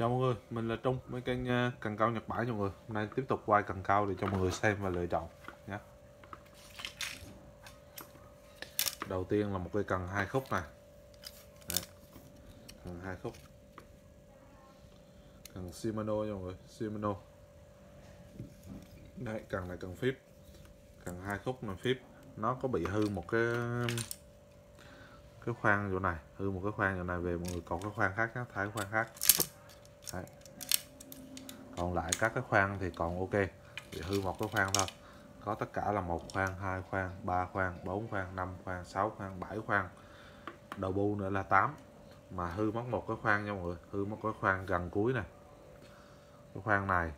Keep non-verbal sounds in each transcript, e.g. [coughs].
Chào mọi người, mình là Trung, với kênh à, cần cao Nhật Bản cho mọi người. Hôm nay tiếp tục quay cần cao để cho mọi người xem và lựa chọn nhé. Đầu tiên là một cây cần hai khúc này. Đấy. Cần hai khúc. Cần Shimano cho mọi người, Shimano. Đây, cần này cần phíp. Cần hai khúc là phíp. Nó có bị hư một cái cái khoang chỗ này, hư một cái khoang chỗ này về mọi người còn cái khoang khác nhé, thay cái khoang khác. Đấy. còn lại các cái khoang thì còn ok. Bị hư một cái khoang thôi. Có tất cả là một khoang, hai khoang, ba khoang, bốn khoang, năm khoang, sáu khoang, bảy khoang. Đầu bu nữa là 8 mà hư mất một cái khoang nha mọi người. Hư mất cái khoang gần cuối này cái khoang này.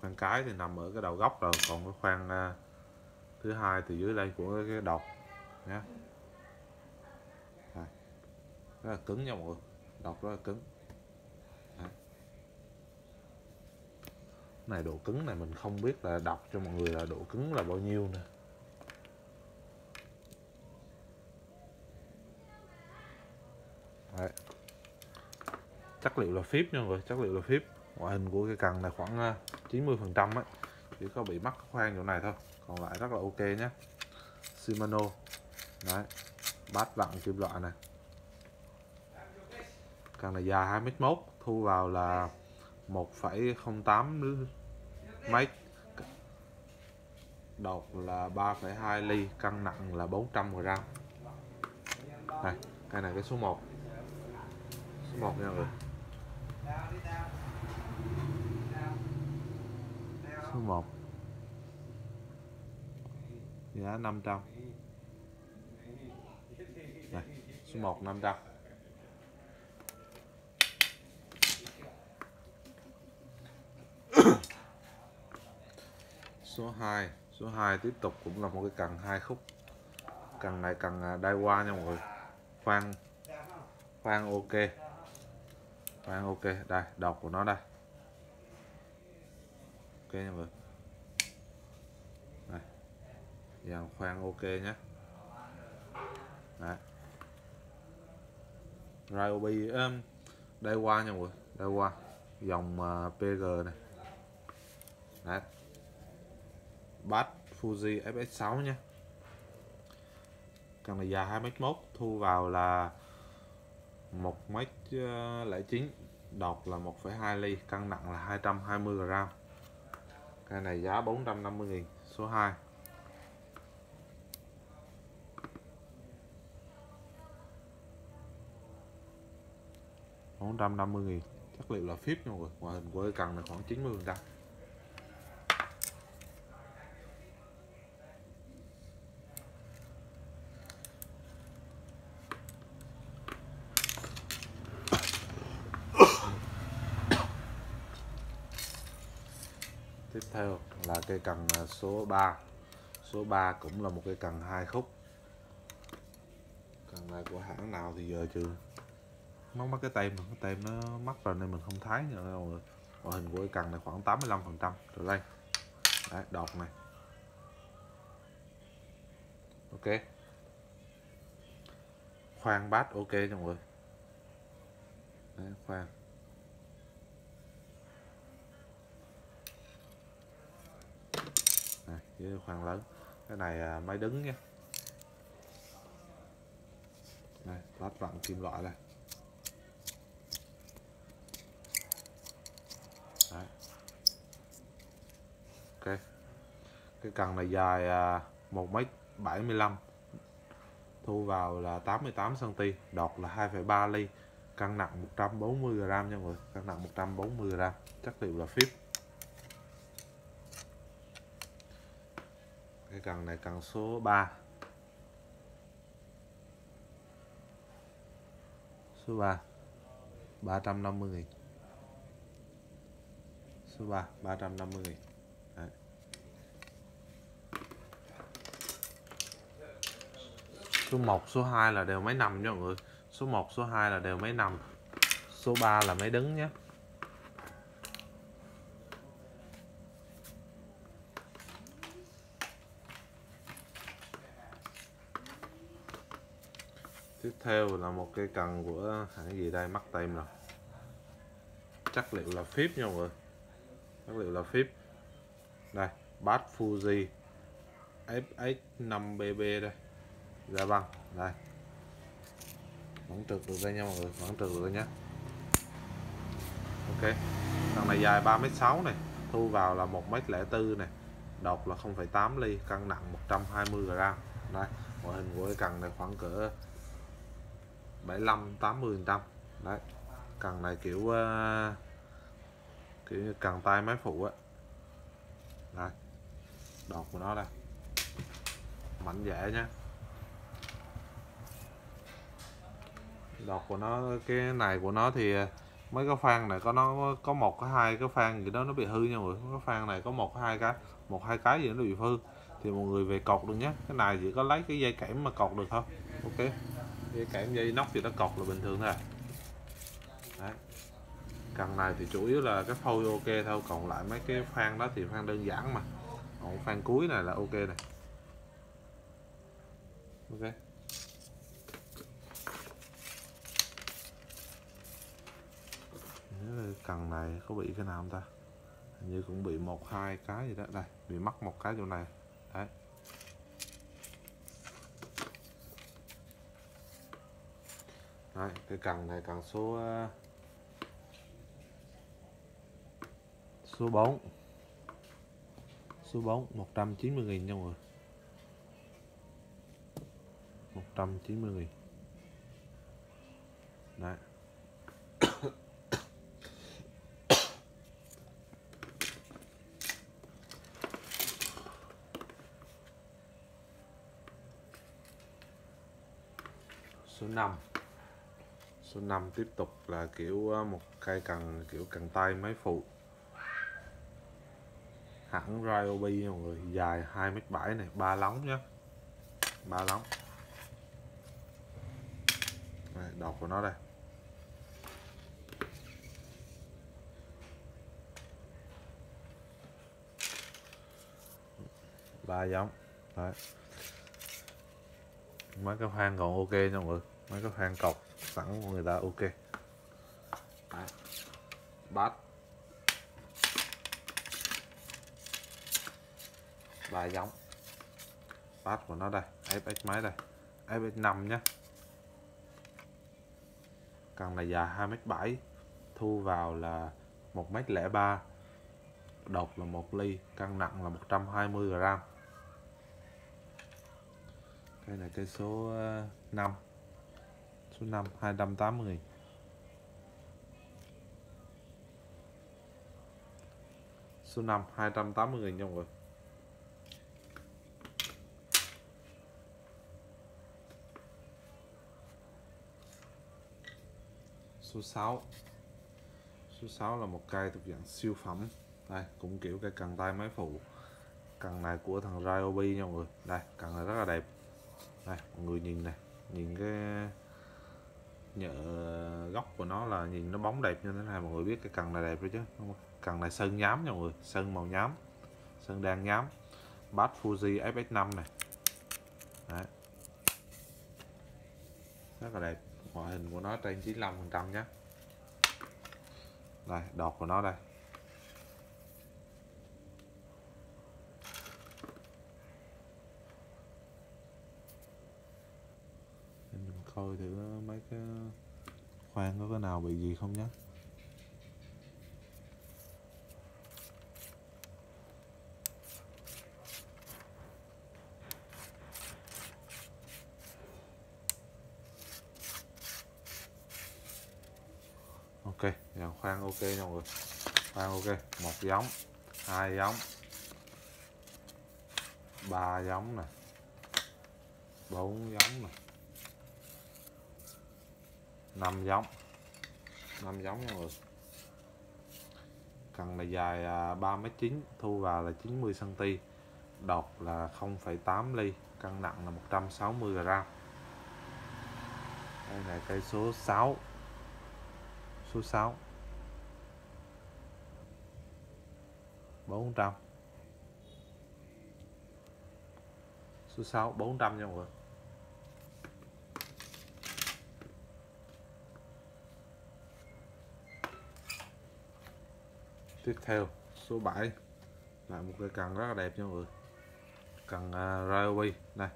Khoang cái thì nằm ở cái đầu góc rồi. Còn cái khoang à, thứ hai thì dưới đây của cái đọt nhé rất là cứng nha mọi người. Đọt rất là cứng. Này, độ cứng này mình không biết là đọc cho mọi người là độ cứng là bao nhiêu nè. Đấy. chất liệu là phíp nha mọi người chất liệu là phíp. Ngoại hình của cái cần này khoảng à, 90 phần trăm ấy. Chỉ có bị mắc khoan chỗ này thôi. Còn lại rất là ok nhé. Shimano. Đấy. Bát vặn kim loại này. Cần này dài 2m1 thu vào là 1,08 mấy đột là 3,2 ly cân nặng là 400 g đây cái này cái số 1 số 1 nha mọi người. Số 1 giá 500 đây số 1 500 số 2 số 2 tiếp tục cũng là một cái cần hai khúc. Cần này cần đai qua nha mọi người. Khoan. Khoan ok. Khoan ok. Đây đọc của nó đây. Ok nha mọi người. Đây. Dàn khoan ok nhé. Đấy. Ryobi um, đai qua nha mọi người. Đai qua. Dòng à, uh, PG này. Đấy bass Fuji FX6 nha. Cần này dài 2 m mốt thu vào là 1 m 09 đọt là 1,2 ly cân nặng là 220 g cái này giá 450 000 số 2 450 000 chất liệu là phíp nha mọi người. Ngoại hình của cái cần này khoảng 90 phần trăm tiếp theo là cây cần à, số 3 số 3 cũng là một cây cần hai khúc. Cần này của hãng nào thì giờ chưa? Nó mất cái tem cái tem nó mất rồi nên mình không thấy nữa. Ngoại hình của cái cần này khoảng 85 phần trăm. Rồi đây. Đấy, đọt này. Ok. Khoan bát ok mọi người. Đấy, khoan này với khoang lớn. Cái này à, máy đứng nha. Đây lát vặn kim loại đây Đấy. ok. Cái cần này dài à, 1m75 thu vào là 88 cm đọt là 2,3 ly cân nặng 140 g nha mọi người cân nặng 140 g chất liệu là phíp. Càng này càng số 3 số 3 350 nghìn. Số 3 350 nghìn. Đấy. số 1 số 2 là đều máy nằm nha mọi người? Số 1 số 2 là đều máy nằm số 3 là máy đứng nhé tiếp theo là một cây cần của hãng gì đây? Mắc tem rồi chất liệu là phíp nha mọi người. Chất liệu là phíp. Đây bát Fuji FX5BB đây. Ra băng đây. Vẫn trượt được đây nha mọi người vẫn trượt được đây nhé. Ok thằng này dài 3m6 này thu vào là 1m04 này. Đột là 0,8 ly cân nặng 120 g đây ngoại hình của cái cần này khoảng cỡ 75 80 trăm. Đấy cần này kiểu uh, kiểu cần tay máy phụ á. Đây đọt của nó đây. Mạnh dễ nhá đọt của nó cái này của nó thì ờ, mấy cái phan này có nó có một cái hai cái phan gì đó nó bị hư nha mọi người. Cái phan này có một hai cái một hai cái gì nó bị hư. Thì mọi người về cột được nhé. Cái này chỉ có lấy cái dây kẽm mà cột được không ok cái kẽm dây nóc thì nó cột là bình thường thôi à. Đấy. cần này thì chủ yếu là cái phôi ok thôi, còn lại mấy cái phan đó thì phan đơn giản mà. Còn phan cuối này là ok này. Ok. Cần này có bị cái nào không ta? Hình như cũng bị một hai cái gì đó. Đây, bị mắc một cái chỗ này. Đấy Đấy, cái cần này cần số ờ, số 4 số 4 190 nghìn nha mọi người. 190 nghìn. Đấy. [coughs] Số 5 số 5 tiếp tục là kiểu ờ, một cây cần kiểu cần tay máy phụ. Hãng Ryobi mọi người dài 2m7 này ba lóng nhé ba lóng. Đây, đọc của nó đây. Ba giống đấy. Mấy cái khoan còn ok nha mọi người mấy cái khoan cọc sẵn của người ta ok. Đấy. bát ba giống. Bát của nó đây fx mấy đây? Fx 5 nhé cần là dài 2m7 thu vào là 1m03 đột là 1 ly cân nặng là 120 gram. Đây là cây số 5 ờ, số 5 280 số 5 280 nghìn nha mọi người. Số 6 số 6 là một cây thuộc dạng siêu phẩm. Đây, cũng kiểu cái cần tay máy phụ. Cần này của thằng Ryobi nha mọi người. Đây cần này rất là đẹp. Đây, mọi người nhìn này, nhìn cái nhựa góc của nó là nhìn nó bóng đẹp như thế này, mọi người biết cái cần này đẹp rồi chứ cần này sơn nhám nha mọi người, sơn màu nhám, sơn đang nhám. Bát Fuji FX5 này. Đấy. rất là đẹp. Ngoại hình của nó trên 95 phần trăm nhé. Đây, đọt của nó đây. Coi thử mấy cái khoan có cái nào bị gì không nhé ok, dàn khoan ok nha mọi người. Khoan ok, một giống, hai giống, ba giống này bốn giống này 5 giống. 5 giống nha mọi người. Cần này dài à, 3m9 thu vào là 90cm đọt là 0,8 ly cân nặng là 160g đây là cây số 6 số 6 400 số 6 400 nha mọi người. Tiếp theo. Số 7 là một cây cần rất là đẹp nha mọi người. Cần à, uh, Ryobi này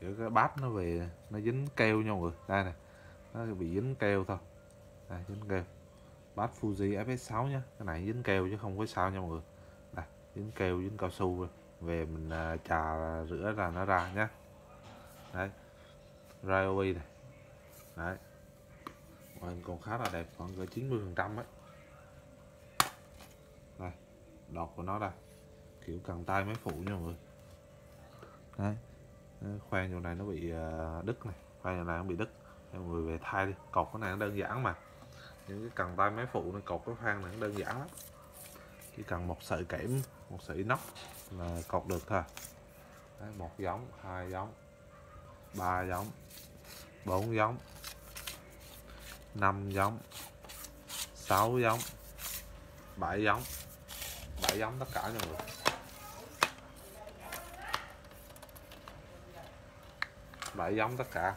kiểu cái bát nó về nó dính keo nha mọi người. Đây này nó bị dính keo thôi. Đây dính keo. Bát Fuji FS6 nhá. Cái này dính keo chứ không có sao nha mọi người. Đây dính keo dính cao su rồi. về mình uh, trà rửa là nó ra nhá. Đấy Ryobi này. Đấy. Ngoại còn khá là đẹp khoảng cỡ 90 phần trăm ấy đây đọt của nó đây kiểu cần tay máy phụ nha mọi người. Đấy. Ờ, khoan ờ, chỗ này nó bị đứt này. Khoan chỗ này nó bị đứt. Mọi người về thay đi. Cột cái này nó đơn giản mà. Những cái cần tay máy phụ này cột cái khoan này nó đơn giản lắm. Chỉ cần một sợi kẽm một sợi nóc là cột được thôi. Đấy, một giống hai giống ba giống bốn giống năm giống sáu giống bảy giống phải giống tất cả mọi người. Bảy giống tất cả.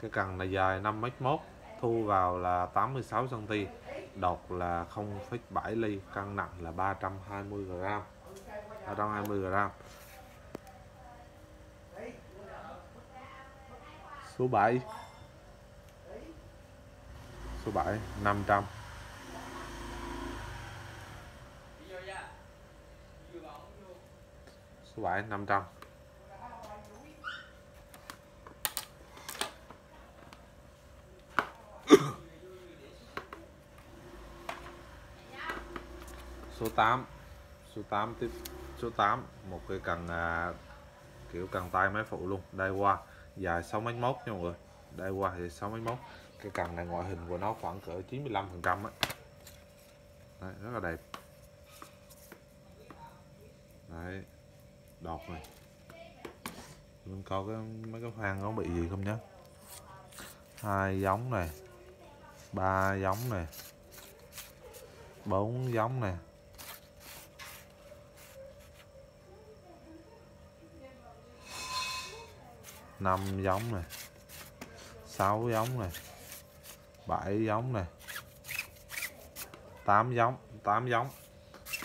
Cái cần này dài 5 m mốt thu vào là 86 cm đột là 0,7 ly cân nặng là 320 g 320 g số 7 số 7 500 số 7 500 số 8 số 8 tiếp số 8 một cái cần à, kiểu cần tay máy phụ luôn đây qua dài 6 mấy mốt nha mọi người. Đây qua thì 6 mấy mốt. Cái cần này ngoại hình của nó khoảng cỡ 95 phần trăm đấy rất là đẹp. Đấy đọt này. Mình coi cái mấy cái khoan có bị gì không nhé hai giống này, ba giống này, bốn giống này. Năm giống này, sáu giống này, bảy giống này. Tám giống tám giống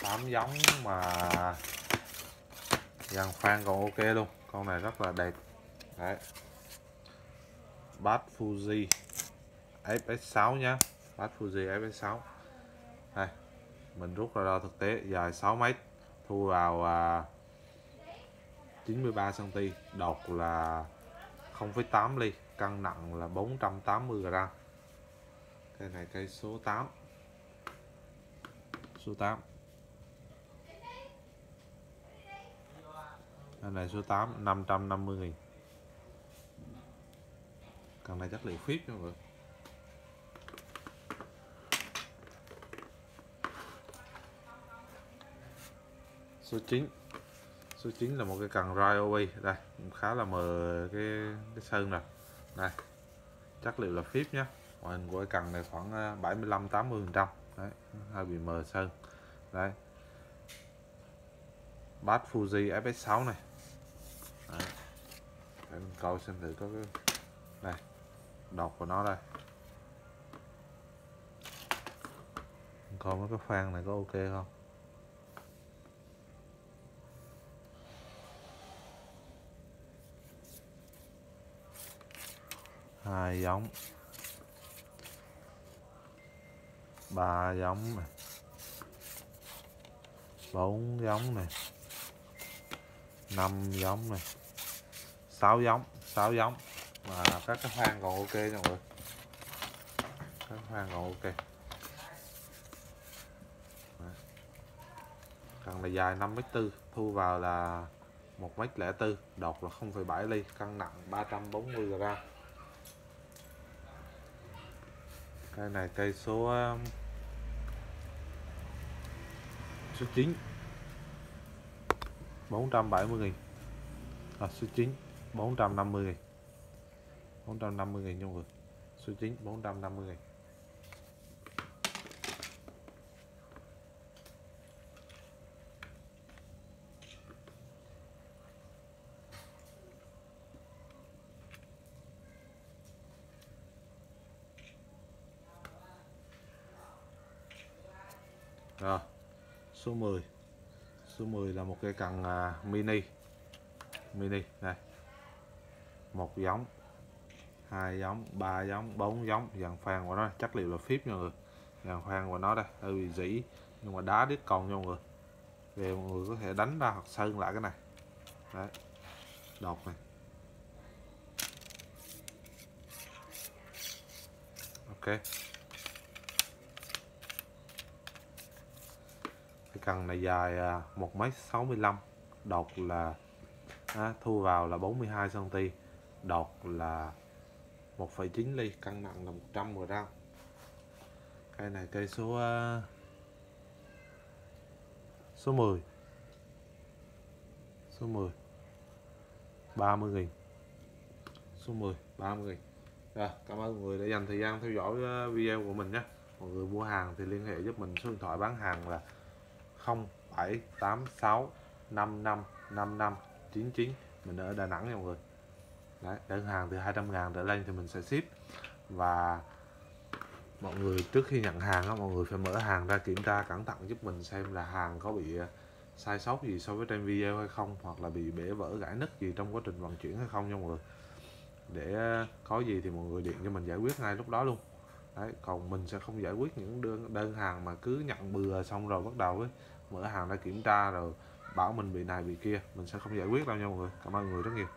tám giống mà dàn khoan còn ok luôn. Con này rất là đẹp. Đấy. Bát Fuji FS6 nhá bát Fuji FS6 đây. Mình rút ra đo thực tế. Dài 6 mét. Thu vào à, 93 cm đột là 0,8 ly. Cân nặng là 480 g cây này cây số 8 số 8 này số 8 550 nghìn. Cần này chất liệu phíp nha mọi người. Số 9 số 9 là một cái cần Ryobi đây khá là mờ cái cái sơn này đây chất liệu là phíp nhé ngoại hình của cái cần này khoảng à, 75 80 phần trăm. Đấy, hơi bị mờ sơn. Đấy. Bát Fuji FS6 này để mình coi xem thử có cái này đọc của nó đây. Mình coi mấy cái khoan này có ok không? Hai giống. Ba giống này. Bốn giống này. Năm giống này. 6 giống 6 giống. Mà các cái khoan còn ok nha mọi người. Các khoan còn ok. Cần là dài 5m4 thu vào là 1m04 đột là 0,7 ly cân nặng 340 g cây này cây số um, số 9 470 nghìn. À, số 9 450 450 nghìn trong người số 9 450 rồi số 10 số 10 là một cái cần à, mini. Mini này một giống hai giống ba giống bốn giống. Dàn khoan của nó chất liệu là phíp nha mọi người. Dàn khoan của nó đây hơi bị dĩ nhưng mà đá đít còn nha mọi người. Về mọi người có thể đánh ra hoặc sơn lại cái này. Đấy đột này. Ok. Cái cần này dài à, một mét sáu mươi lăm đột là à, thu vào là 42 cm đọt là 1,9 ly cân nặng là 100 gram cây này cây số ờ, số 10 số 10 30 nghìn. Số 10 30 nghìn. Rồi cảm ơn mọi người đã dành thời gian theo dõi ờ, video của mình nhé. Mọi người mua hàng thì liên hệ giúp mình số điện thoại bán hàng là 0786 55 55 99 mình ở Đà Nẵng nha mọi người. Đấy, đơn hàng từ 200 ngàn trở lên thì mình sẽ ship. Và mọi người trước khi nhận hàng đó, mọi người phải mở hàng ra kiểm tra cẩn thận giúp mình xem là hàng có bị ờ, sai sót gì so với trên video hay không hoặc là bị bể vỡ gãy nứt gì trong quá trình vận chuyển hay không nha mọi người. Để ờ, có gì thì mọi người điện cho mình giải quyết ngay lúc đó luôn. Đấy, còn mình sẽ không giải quyết những đơn, đơn hàng mà cứ nhận bừa xong rồi bắt đầu ấy, mở hàng ra kiểm tra rồi bảo mình bị này bị kia. Mình sẽ không giải quyết đâu nha mọi người. Cảm ơn mọi người rất nhiều.